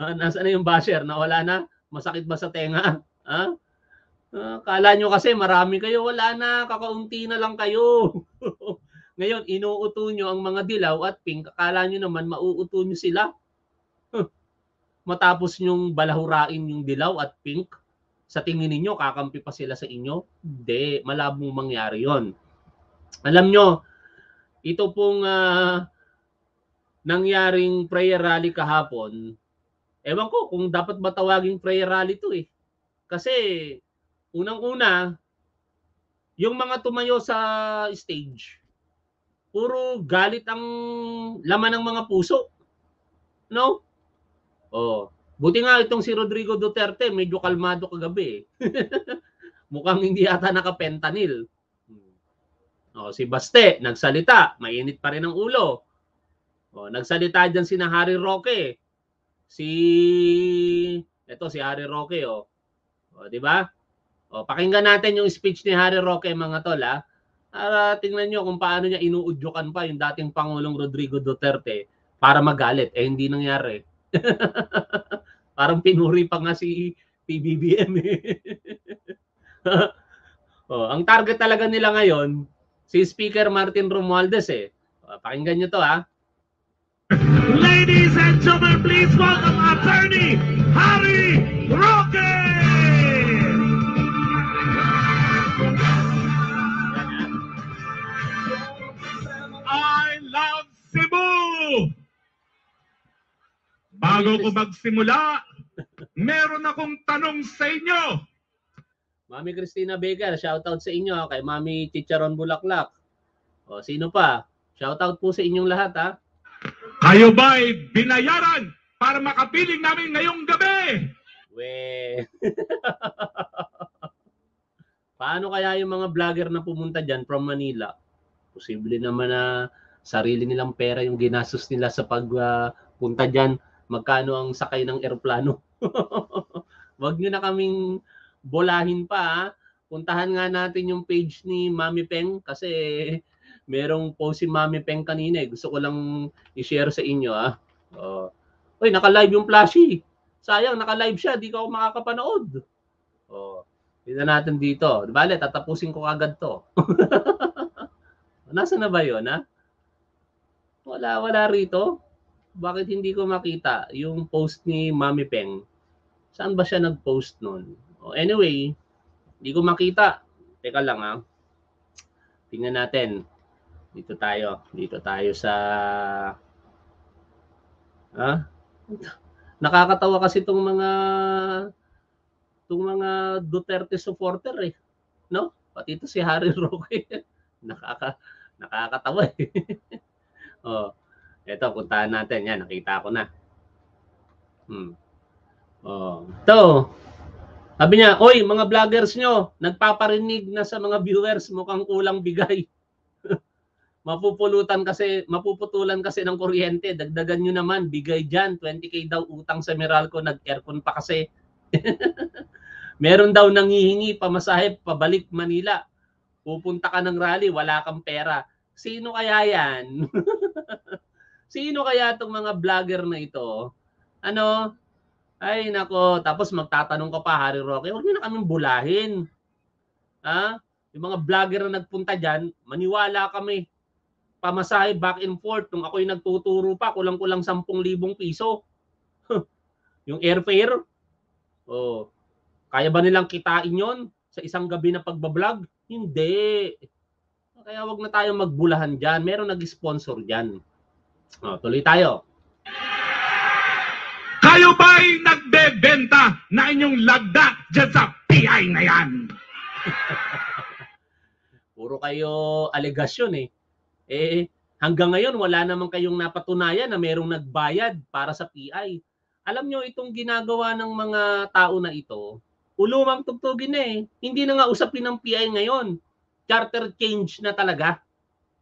Ah, nasaan na yung basher? Nawala na? Masakit ba sa tenga? Ha? Ah, kala nyo kasi marami kayo. Wala na. Kakaunti na lang kayo. Ngayon, inuuto nyo ang mga dilaw at pink. Akala nyo naman mauuto nyo sila. Huh. Matapos nyong balahurain yung dilaw at pink, sa tingin ninyo, kakampi pa sila sa inyo? Hindi. Malabong mangyari yon. Alam nyo, ito pong uh, nangyaring prayer rally kahapon, ewan ko kung dapat ba tawaging prayer rally to eh. Kasi unang-una, yung mga tumayo sa stage, puro galit ang laman ng mga puso. No? Oh, buti nga itong si Rodrigo Duterte, medyo kalmado kagabi. Eh. Mukhang hindi ata naka-fentanyl. Oh, si Baste, nagsalita, mainit pa rin ang ulo. Oh, nagsalita diyan si Harry Roque. Si ito si Harry Roque oh. Oh, di ba? Oh, pakinggan natin yung speech ni Harry Roque mga tol ha. Para tingnan niyo kung paano niya inuudyokan pa yung dating Pangulong Rodrigo Duterte para magalit. Eh hindi nangyari. Parang pinuri pa nga si PBBM eh. oh, ang target talaga nila ngayon si Speaker Martin Romualdez eh. Oh, pakinggan niyo to ha. Ladies and gentlemen, please welcome Attorney Harry Roque! I love Cebu! Bago ko magsimula, meron akong tanong sa inyo. Mami Christina Vega, shoutout sa inyo kay Mami Chicharon Bulaklak. O sino pa? Shoutout po sa inyong lahat ha. Kayo ba'y binayaran para makapiling namin ngayong gabi? We. Paano kaya yung mga vlogger na pumunta dyan from Manila? Posible naman na sarili nilang pera yung ginastos nila sa pagpunta uh, dyan. Magkano ang sakay ng eroplano? Wag nyo na kaming bolahin pa. Ha? Puntahan nga natin yung page ni Mami Peng kasi merong post si Mami Peng kanina. Eh. Gusto ko lang i-share sa inyo. Ha? Oh. Uy, naka-live yung Flashy. Sayang, naka-live siya. Di ka ako makakapanood. Oh. Tignan natin dito. Bale, tatapusin ko agad to. Nasa na ba yun, ha? Wala, wala rito. Bakit hindi ko makita yung post ni Mami Peng? Saan ba siya nag-post nun? Oh, anyway, hindi ko makita. Teka lang, ha? Tingnan natin. Dito tayo. Dito tayo sa... Ha? Nakakatawa kasi itong mga itong mga Duterte supporter eh. No? Pati ito si Harry Roque. Nakaka nakakatawa eh. oh. Ito, puntahan natin. Yan, nakita ko na. Hmm. Oh. Ito. Sabi niya, oy, mga vloggers nyo, nagpaparinig na sa mga viewers, mukhang kulang bigay. Mapupulutan kasi, mapuputulan kasi ng kuryente. Dagdagan nyo naman, bigay dyan. 20k daw utang sa Meralco, nag-aircon pa kasi. Meron daw nangihingi pamasahe pabalik Manila. Pupunta ka ng rally, wala kang pera. Sino kaya yan? Sino kaya itong mga vlogger na ito? Ano? Ay, nako. Tapos magtatanong ka pa, Harry Roque, huwag niyo na kaming bulahin. Ha? Yung mga vlogger na nagpunta dyan, maniwala kami. Pamasahe back and forth. Nung ako'y nagtuturo pa, kulang-kulang 10,000 piso. yung airfare. Oh. Kaya ba nilang kitain yon sa isang gabi na pagbablog? Hindi. Kaya wag na tayong magbulahan dyan. Meron nag-sponsor dyan. Oh, tuloy tayo. Kayo ba'y nagbebenta na inyong lagda dyan sa PI na yan? Puro kayo alegasyon eh. Eh, hanggang ngayon wala naman kayong napatunayan na merong nagbayad para sa PI. Alam nyo, itong ginagawa ng mga tao na ito, ulumang tugtugin eh. Hindi na nga usapin ng PI ngayon charter change na talaga.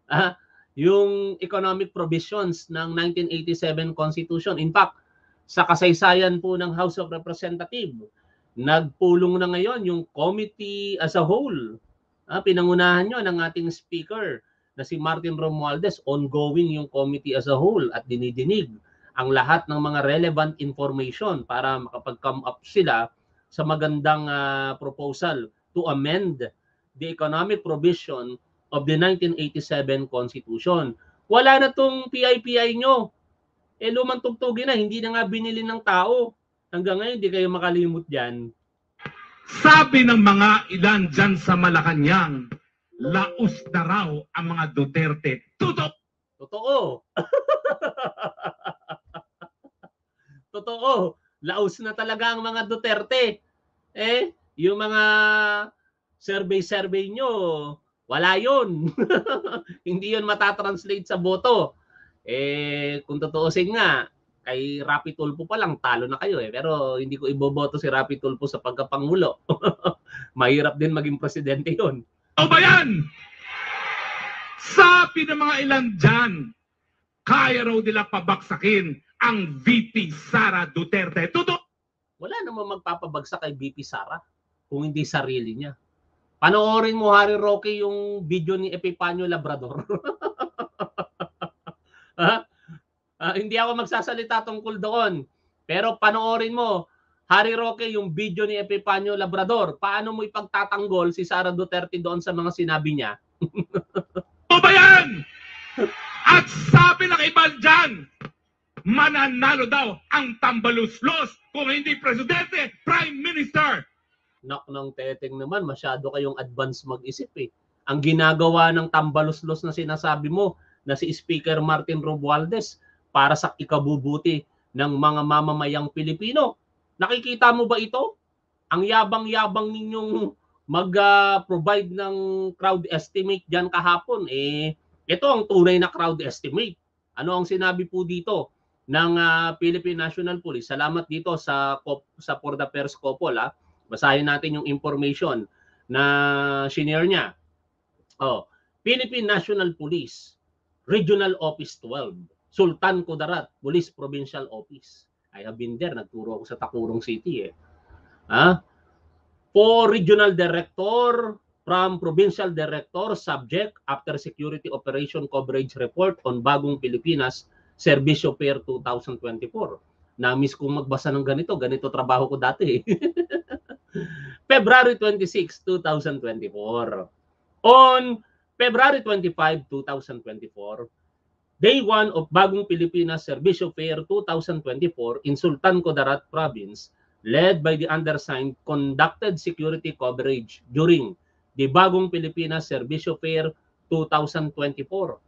Ah, yung economic provisions ng 1987 Constitution. In fact, sa kasaysayan po ng House of Representatives, nagpulong na ngayon yung committee as a whole. Ah, pinangunahan nyo ng ating speaker na si Martin Romualdez, ongoing yung committee as a whole at dinidinig ang lahat ng mga relevant information para makapag-come up sila sa magandang ah, proposal to amend the economic provision of the 1987 Constitution. Wala na tong PIPI nyo. Eh lumang tugtugin na, hindi na nga binili ng tao. Hanggang ngayon, hindi kayo makalimot dyan. Sabi ng mga ilan dyan sa Malacanang, laos na raw ang mga Duterte. Tutok! Totoo. Totoo. Laos na talaga ang mga Duterte. Eh, yung mga survey-survey nyo, wala yun. Hindi yun matatranslate sa boto. Eh, kung totoosin nga, kay Rapi Tulfo pa lang, talo na kayo eh. Pero hindi ko iboboto si Rapi Tulfo sa pagkapangulo. Mahirap din maging presidente yun. O ba yan? Sabi ng mga ilan dyan, kaya raw nila pabaksakin ang VP Sara Duterte. Tutok! wala namang magpapabagsak kay BP Sara kung hindi sarili niya. Panoorin mo, Harry Roque, yung video ni Epipanyo Labrador. ha? Ah, hindi ako magsasalita tungkol doon. Pero panoorin mo, Harry Roque, yung video ni Epipanyo Labrador. Paano mo ipagtatanggol si Sara Duterte doon sa mga sinabi niya? O ba yan? At sabi ng iban dyan, mananalo daw ang tambaluslos kung hindi presidente, prime minister. Nak ng teteng naman, masyado kayong advance mag-isip eh. Ang ginagawa ng tambaluslos na sinasabi mo na si Speaker Martin Romualdez para sa ikabubuti ng mga mamamayang Pilipino. Nakikita mo ba ito? Ang yabang-yabang ninyong mag-provide ng crowd estimate diyan kahapon eh ito ang tunay na crowd estimate. Ano ang sinabi po dito ng ah, Philippine National Police? Salamat dito sa sa For the Pairs Couple ah. Basahin natin yung information na senior niya. Oh, Philippine National Police, Regional Office 12, Sultan Kudarat, Police Provincial Office. I have been there, nagturo ako sa Takurong City eh. Ha? For Regional Director from Provincial Director subject after Security Operation Coverage Report on Bagong Pilipinas Servicio Fair 2024. Na-miss kong magbasa ng ganito, ganito trabaho ko dati. eh. February 26, 2024. On February 25, 2024, Day 1 of Bagong Pilipinas Servicio Fair 2024 in Sultan Kudarat Province, led by the undersigned, conducted security coverage during the Bagong Pilipinas Servicio Fair 2024.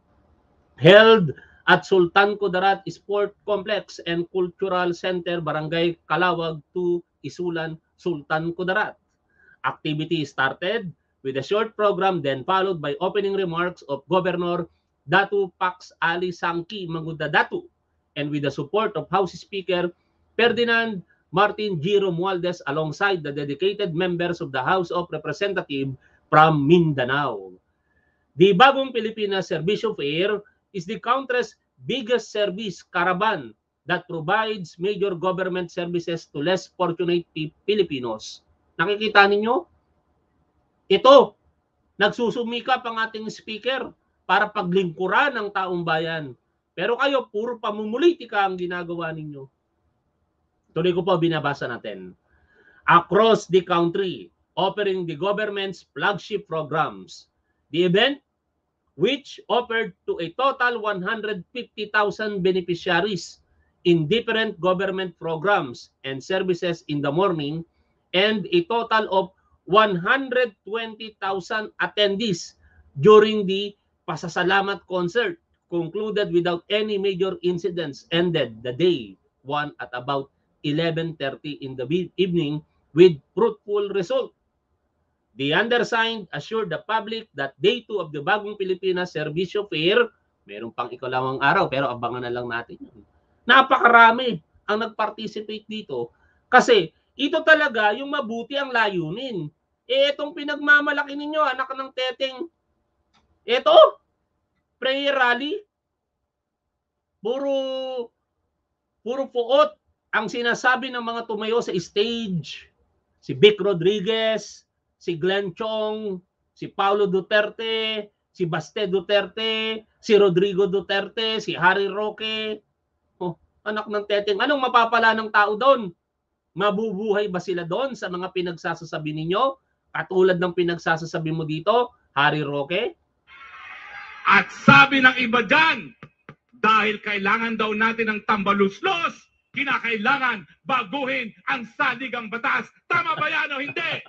Held at Sultan Kudarat Sport Complex and Cultural Center, Barangay Kalawag 2, Isulan, Sultan Kudarat. Activity started with a short program then followed by opening remarks of Governor Datu Pax Ali Sangki Maguda Datu and with the support of House Speaker Ferdinand Martin G. Romualdez alongside the dedicated members of the House of Representatives from Mindanao. The Bagong Pilipinas Servicio Fair is the country's biggest service caravan that provides major government services to less fortunate Pi- Filipinos. Nakikita ninyo? Ito, nagsusumikap ang ating speaker para paglingkuran ng taong bayan. Pero kayo, puro pamumulitika ang ginagawa ninyo. Tuloy ko po binabasa natin. Across the country, offering the government's flagship programs. The event, which offered to a total 150,000 beneficiaries in different government programs and services in the morning, and a total of 120,000 attendees during the pasasalamat concert concluded without any major incidents ended the day one at about 11:30 in the evening with fruitful result. The undersigned assured the public that day 2 of the Bagong Pilipinas Servicio Fair, meron pang ikalawang araw pero abangan na lang natin. Napakarami ang nag-participate dito kasi ito talaga yung mabuti ang layunin. Eh itong pinagmamalaki ninyo, anak ng teteng, ito, prayer rally, puro, puro puot ang sinasabi ng mga tumayo sa stage, si Vic Rodriguez, si Glenn Chong, si Paulo Duterte, si Baste Duterte, si Rodrigo Duterte, si Harry Roque. Oh, Anak ng teteng, anong mapapala ng tao doon? Mabubuhay ba sila doon sa mga pinagsasasabi ninyo? Katulad ng pinagsasasabi mo dito, Harry Roque? At sabi ng iba dyan, dahil kailangan daw natin ng tambaluslos, kinakailangan baguhin ang saligang batas. Tama ba yan o hindi?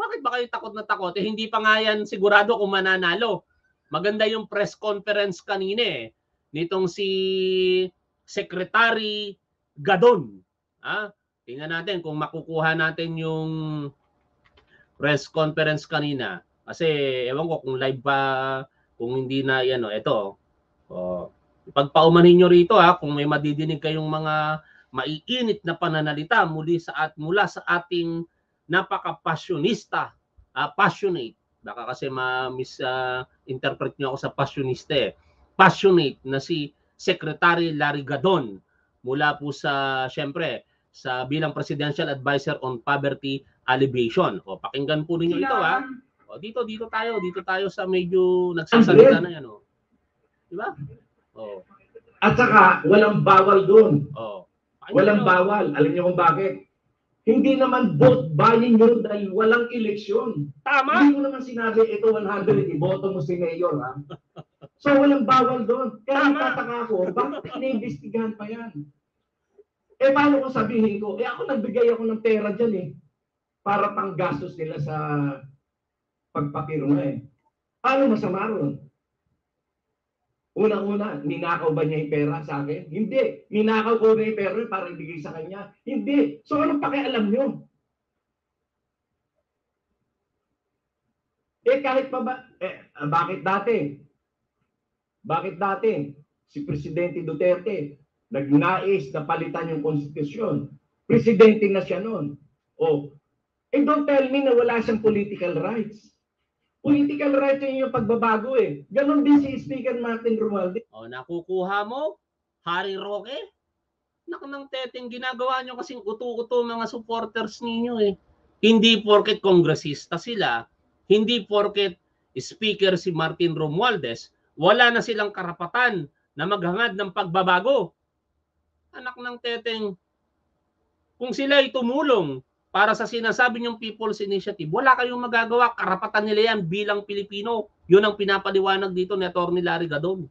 Bakit ba kayo takot na takot? Eh, hindi pa nga yan sigurado kung mananalo. Maganda yung press conference kanina eh. Nitong si Secretary Gadon. Ha? Tingnan natin kung makukuha natin yung press conference kanina. Kasi ewan ko kung live pa, kung hindi na yan. O, ito. O, ipagpaumanin nyo rito ha, kung may madidinig kayong mga maiinit na pananalita muli sa at mula sa ating napaka-passionista, ah, passionate. Baka kasi ma-mis ah, interpret niyo ako sa passionista eh. Passionate na si Secretary Larry Gadon mula po sa syempre sa bilang Presidential Advisor on Poverty Alleviation. O pakinggan po ninyo ito ha. O dito dito tayo, dito tayo sa medyo nagsasalita na yan o. Di ba? O. At saka, walang bawal doon. O. Pakinggan Walang nyo. bawal. Alam niyo kung bakit? Hindi naman vote buying yun dahil walang eleksyon. Tama. Hindi mo naman sinabi, ito 100, iboto mo si Mayor, ha? So, walang bawal doon. Kaya Tama. nagtataka ako, bakit iniimbestigahan pa yan? Eh, paano kung sabihin ko, eh ako nagbigay ako ng pera dyan eh, para pang gastos nila sa pagpapirma eh. Paano masama ron? Unang-una, ninakaw ba niya yung pera sa akin? Hindi. Ninakaw ko na yung pera para ibigay sa kanya? Hindi. So, anong pakialam nyo? Eh, kahit pa ba, eh, ah, bakit dati? Bakit dati? Si Presidente Duterte, nagnais na palitan yung konstitusyon. Presidente na siya noon. Oh, and don't tell me na wala siyang political rights. Political rights yun yung pagbabago eh. Ganon din si Speaker Martin Romualdez. O, nakukuha mo, Harry Roque? Nak ng teteng, ginagawa nyo kasing uto-uto mga supporters ninyo eh. Hindi porket kongresista sila, hindi porket speaker si Martin Romualdez, wala na silang karapatan na maghangad ng pagbabago. Anak ng teteng, kung sila ay tumulong para sa sinasabi niyong People's Initiative, wala kayong magagawa. Karapatan nila yan bilang Pilipino. Yun ang pinapaliwanag dito ni Atty. Larry Gadon.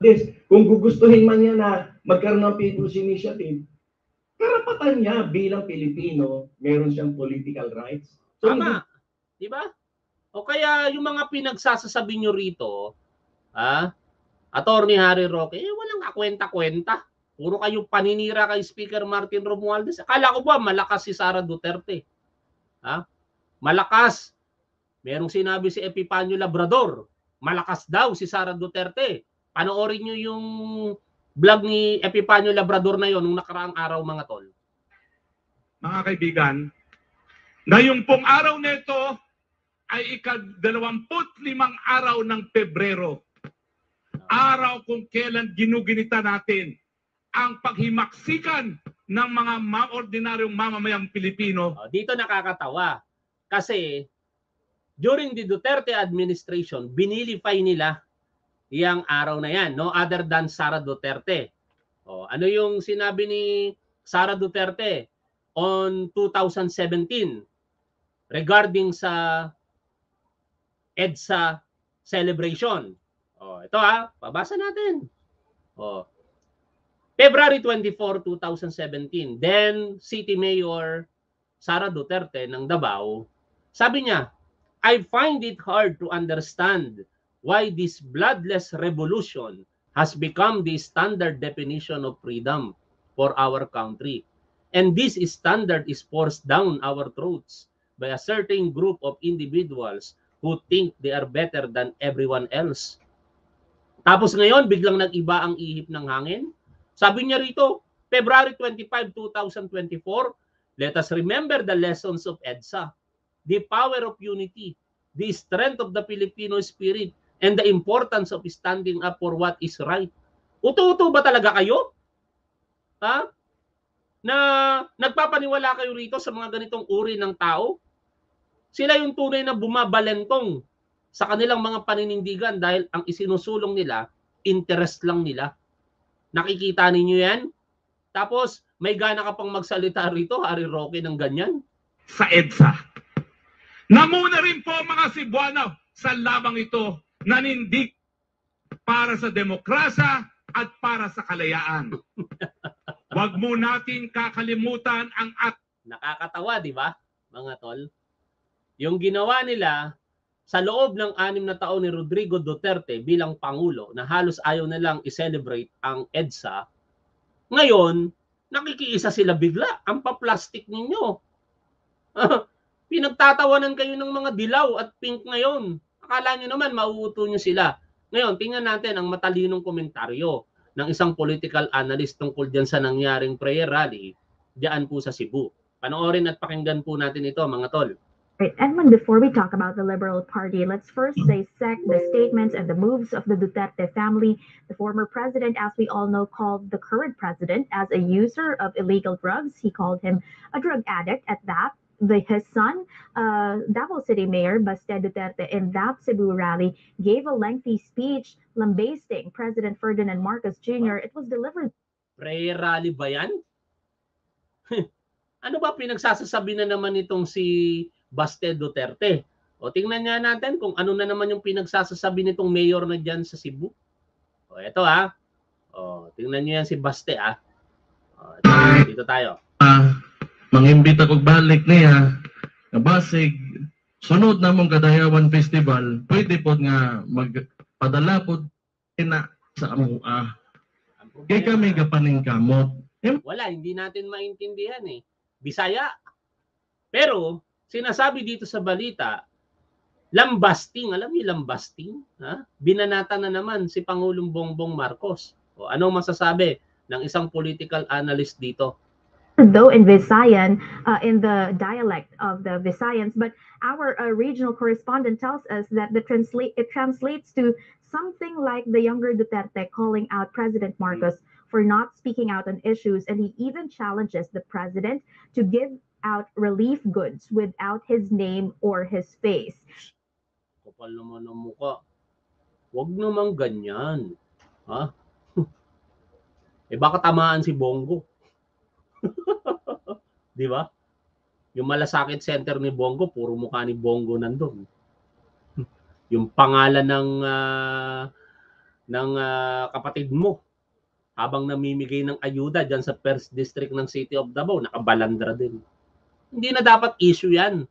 This, kung gugustuhin man niya na magkaroon ng People's Initiative, karapatan niya bilang Pilipino, meron siyang political rights. So, Tama. Di ba? O kaya yung mga pinagsasasabi nyo rito, ah, Attorney Harry Roque, eh, walang kakwenta-kwenta. Puro kayo paninira kay Speaker Martin Romualdez. Akala ko ba malakas si Sara Duterte? Ha? Malakas. Merong sinabi si Epipanyo Labrador. Malakas daw si Sara Duterte. Panoorin nyo yung vlog ni Epipanyo Labrador na yon nung nakaraang araw mga tol. Mga kaibigan, ngayong pong araw nito ay ikadalawamput limang araw ng Pebrero. Araw kung kailan ginuginita natin ang paghimaksikan ng mga ma- ordinaryong mamamayang Pilipino Oh, dito nakakatawa. Kasi during the Duterte administration, binilify nila yung araw na yan, no other than Sara Duterte. Oh, ano yung sinabi ni Sara Duterte on 2017 regarding sa EDSA celebration? Oh, ito ha, pabasa natin. Oh, February 24, 2017, then City Mayor Sara Duterte ng Davao, sabi niya, I find it hard to understand why this bloodless revolution has become the standard definition of freedom for our country. And this standard is forced down our throats by a certain group of individuals who think they are better than everyone else. Tapos ngayon, biglang nag-iba ang ihip ng hangin. Sabi niya rito, February 25, 2024, let us remember the lessons of EDSA, the power of unity, the strength of the Filipino spirit, and the importance of standing up for what is right. Uto-uto ba talaga kayo? Ha? Na nagpapaniwala kayo rito sa mga ganitong uri ng tao? Sila yung tunay na bumabalentong sa kanilang mga paninindigan dahil ang isinusulong nila, interest lang nila. Nakikita ninyo yan? Tapos, may gana ka pang magsalita rito, Harry Roque, ng ganyan. sa EDSA. Namuna rin po mga Cebuano sa labang ito nanindig para sa demokrasya at para sa kalayaan. Huwag mo natin kakalimutan ang at Nakakatawa, di ba, mga tol? Yung ginawa nila sa loob ng anim na taon ni Rodrigo Duterte bilang Pangulo na halos ayaw na lang i-celebrate ang EDSA, ngayon, nakikiisa sila bigla. Ang pa-plastic ninyo. Pinagtatawanan kayo ng mga dilaw at pink ngayon. Akala nyo naman, mauuto nyo sila. Ngayon, tingnan natin ang matalinong komentaryo ng isang political analyst tungkol dyan sa nangyaring prayer rally diyan po sa Cebu. Panoorin at pakinggan po natin ito, mga tol. Right. Edmund, before we talk about the Liberal Party, let's first dissect the statements and the moves of the Duterte family. The former president, as we all know, called the current president as a user of illegal drugs. He called him a drug addict at that. The, his son, uh, Davao City Mayor Baste Duterte, in that Cebu rally, gave a lengthy speech lambasting President Ferdinand Marcos Jr. It was delivered Prayer rally ba yan? ano ba pinagsasasabi na naman itong si Baste Duterte? O tingnan nga natin kung ano na naman yung pinagsasasabi nitong mayor na dyan sa Cebu. O eto ha. O tingnan nyo yan si Baste ha. O, ito, dito tayo. ah, mangimbita kog balik niya basig sunod na mong kadayawan festival pwede pod nga magpadala pod ina sa amo ah kay kami gapaning kamot wala, hindi natin maintindihan eh. Bisaya. Pero, sinasabi dito sa balita, lambasting, alam niyo lambasting? Ha? Binanata na naman si Pangulong Bongbong Marcos. O ano masasabi ng isang political analyst dito? though in Visayan, uh, in the dialect of the Visayans, but our uh, regional correspondent tells us that the translate it translates to something like the younger Duterte calling out President Marcos for not speaking out on issues, and he even challenges the president to give out relief goods without his name or his face. Kapal naman ang muka. Huwag naman ganyan. Ha? eh baka tamaan si Bongo. Di ba? Yung malasakit center ni Bongo, puro mukha ni Bongo nandun. Yung pangalan ng ah, ng ah, kapatid mo habang namimigay ng ayuda diyan sa First District ng City of Davao, nakabalandra din. Hindi na dapat issue 'yan.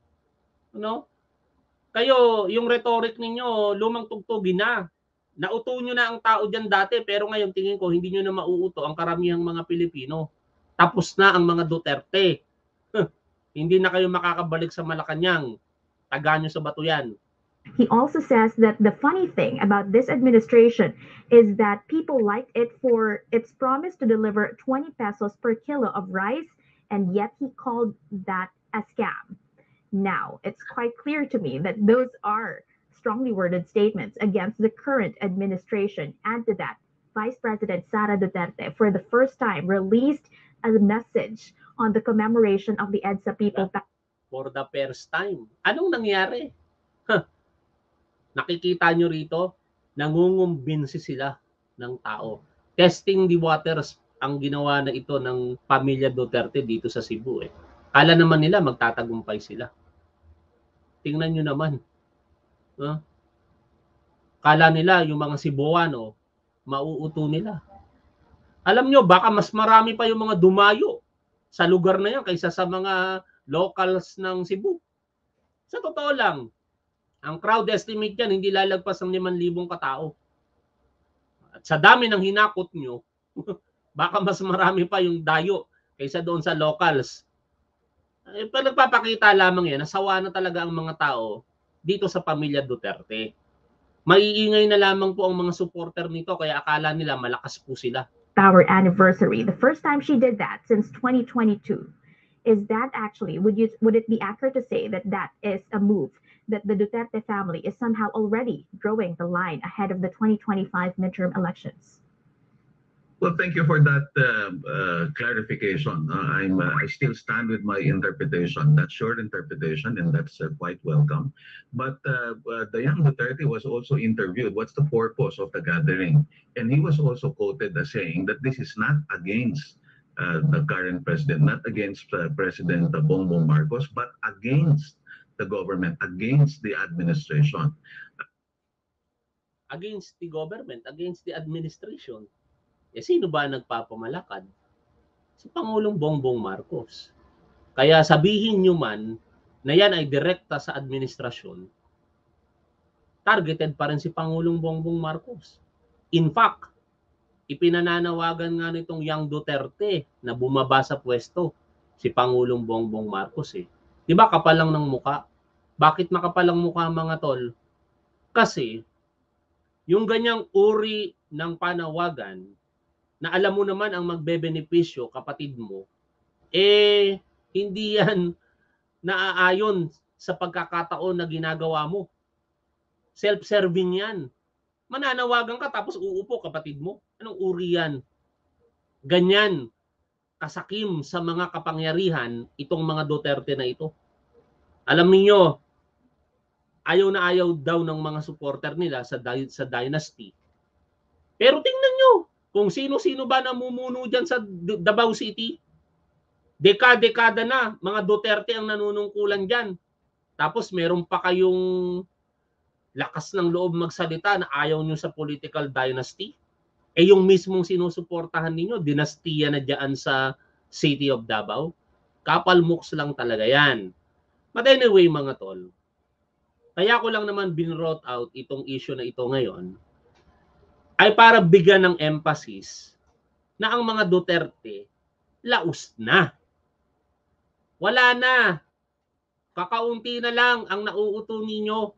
Ano? Kayo, yung rhetoric ninyo, lumang tugtugin na. Nauto nyo na ang tao dyan dati, pero ngayon tingin ko, hindi nyo na mauuto ang karamihang mga Pilipino. Tapos na ang mga Duterte. hindi na kayo makakabalik sa Malacanang. Taga nyo sa bato yan. He also says that the funny thing about this administration is that people liked it for its promise to deliver 20 pesos per kilo of rice, and yet he called that a scam. Now, it's quite clear to me that those are strongly worded statements against the current administration. Add to that, Vice President Sara Duterte, for the first time, released a message on the commemoration of the EDSA People For the first time. Anong nangyari? Huh. Nakikita nyo rito, nangungumbinsi sila ng tao. Testing the waters ang ginawa na ito ng pamilya Duterte dito sa Cebu. Eh. Kala naman nila magtatagumpay sila. Tingnan nyo naman. Huh? Kala nila yung mga Cebuano, mauuto nila. Alam nyo, baka mas marami pa yung mga dumayo sa lugar na yan kaysa sa mga locals ng Cebu. Sa totoo lang, ang crowd estimate yan hindi lalagpas ng 5,000 katao. At sa dami ng hinakot nyo, baka mas marami pa yung dayo kaysa doon sa locals. Eh, pero nagpapakita lamang yan, nasawa na talaga ang mga tao dito sa pamilya Duterte. Maiingay na lamang po ang mga supporter nito kaya akala nila malakas po sila. our anniversary, the first time she did that since 2022. Is that actually would you would it be accurate to say that that is a move that the Duterte family is somehow already drawing the line ahead of the 2025 midterm elections? Well, thank you for that uh, uh, clarification. Uh, I'm uh, I still stand with my interpretation. That's your interpretation, and that's uh, quite welcome. But uh, uh, the young Duterte was also interviewed. What's the purpose of the gathering? And he was also quoted as saying that this is not against uh, the current president, not against President Bongbong Marcos, but against the government, against the administration. against the government, against the administration. Eh sino ba nagpapamalakad? Si Pangulong Bongbong Marcos. Kaya sabihin nyo man na yan ay direkta sa administrasyon, targeted pa rin si Pangulong Bongbong Marcos. In fact, ipinananawagan nga nitong Young Duterte na bumaba sa pwesto si Pangulong Bongbong Marcos eh. 'Di ba kapalang ng muka? Bakit makapalang muka mga tol? Kasi yung ganyang uri ng panawagan na alam mo naman ang magbebenepisyo kapatid mo, eh hindi yan naaayon sa pagkakataon na ginagawa mo. Self-serving yan. Mananawagan ka tapos uupo kapatid mo. Anong uri yan? Ganyan kasakim sa mga kapangyarihan itong mga Duterte na ito. Alam niyo, ayaw na ayaw daw ng mga supporter nila sa sa dynasty. Pero tingnan nyo, kung sino-sino ba namumuno dyan sa Davao City. Dekada-dekada na, mga Duterte ang nanunungkulan dyan. Tapos meron pa kayong lakas ng loob magsalita na ayaw nyo sa political dynasty. Eh yung mismong sinusuportahan ninyo, dinastiya na dyan sa City of Davao. Kapal mooks lang talaga yan. But anyway mga tol, kaya ko lang naman binrote out itong issue na ito ngayon ay para bigyan ng emphasis na ang mga Duterte laos na. Wala na. Kakaunti na lang ang nauuto ninyo.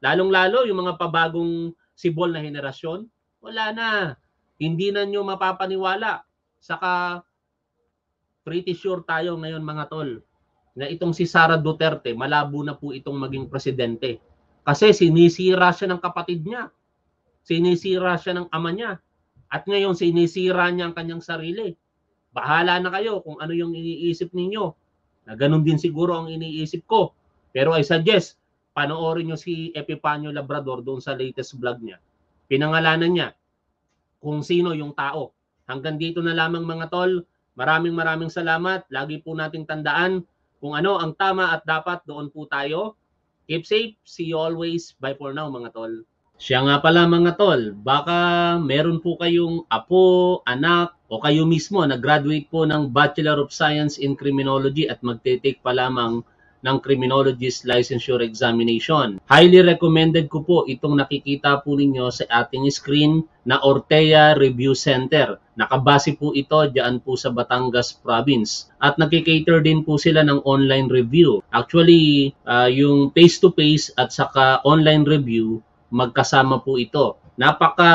Lalong-lalo yung mga pabagong sibol na henerasyon, wala na. Hindi na nyo mapapaniwala. Saka pretty sure tayo ngayon mga tol na itong si Sara Duterte, malabo na po itong maging presidente. Kasi sinisira siya ng kapatid niya. Sinisira siya ng ama niya. At ngayon sinisira niya ang kanyang sarili. Bahala na kayo kung ano yung iniisip ninyo. Na ganun din siguro ang iniisip ko. Pero I suggest, panoorin nyo si Epipanyo Labrador doon sa latest vlog niya. Pinangalanan niya kung sino yung tao. Hanggang dito na lamang mga tol. Maraming maraming salamat. Lagi po nating tandaan kung ano ang tama at dapat doon po tayo. Keep safe. See you always. Bye for now mga tol. Siya nga pala mga tol, baka meron po kayong apo, anak, o kayo mismo na graduate po ng Bachelor of Science in Criminology at magte-take pa lamang ng Criminologist Licensure Examination. Highly recommended ko po itong nakikita po ninyo sa ating screen na Ortea Review Center. Nakabase po ito diyan po sa Batangas Province. At nagkikater din po sila ng online review. Actually, ah, yung face-to-face at saka online review, magkasama po ito. Napaka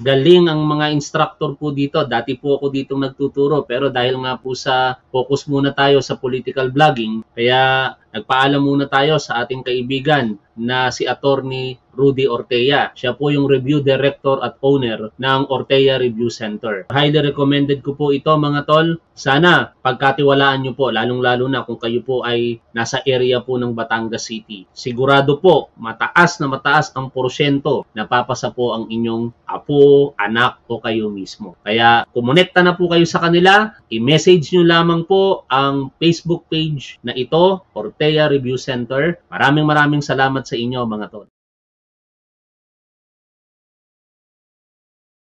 galing ang mga instructor po dito. Dati po ako dito nagtuturo pero dahil nga po sa focus muna tayo sa political vlogging, kaya nagpaalam muna tayo sa ating kaibigan na si Attorney Rudy Ortega. Siya po yung review director at owner ng Ortega Review Center. Highly recommended ko po ito mga tol. Sana pagkatiwalaan nyo po, lalong-lalo na kung kayo po ay nasa area po ng Batangas City. Sigurado po, mataas na mataas ang porsyento na papasa po ang inyong apo, anak o kayo mismo. Kaya kumonekta na po kayo sa kanila, i-message nyo lamang po ang Facebook page na ito, Ortega Review Center. Maraming maraming salamat sa inyo mga tol.